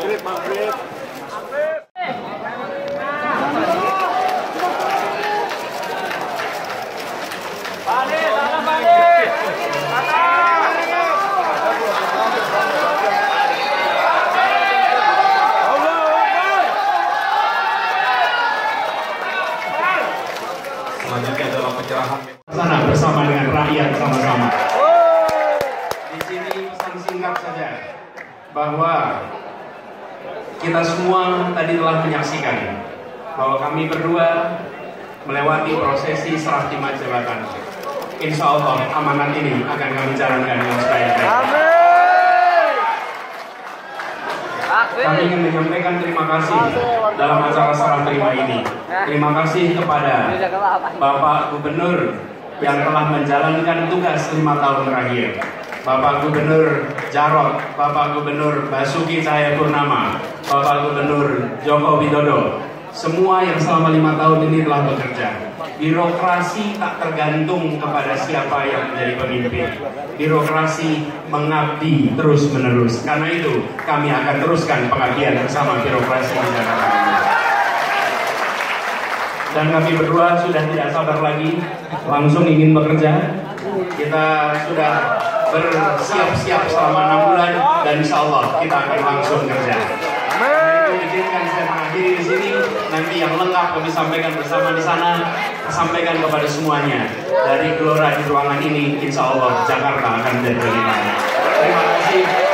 Maghrib, maghrib. Sana bersama dengan rakyat sama-sama. Di sini pesan singkat saja bahwa tadi telah menyaksikan bahwa kami berdua melewati prosesi serah terima jabatan. Insya Allah amanat ini akan kami jalankan dengan sebaik-baiknya. Kami ingin menyampaikan terima kasih dalam acara serah terima ini. Terima kasih kepada Bapak Gubernur yang telah menjalankan tugas lima tahun terakhir. Bapak Gubernur Jarot, Bapak Gubernur Basuki Cahayapurnama, Bapak Gubernur Joko Widodo, semua yang selama lima tahun ini telah bekerja. Birokrasi tak tergantung kepada siapa yang menjadi pemimpin. Birokrasi mengabdi terus menerus. Karena itu kami akan teruskan pengabdian bersama birokrasi di Jakarta. Dan kami berdua sudah tidak sabar lagi, langsung ingin bekerja. Kita sudah bersiap-siap selama enam bulan dan insya Allah kita akan langsung kerja. Itu izinkan saya mengakhiri di sini. Nanti yang lengkap kami sampaikan bersama di sana, sampaikan kepada semuanya. Dari Gelora di ruangan ini, insya Allah Jakarta akan menjadi lebih. Terima kasih.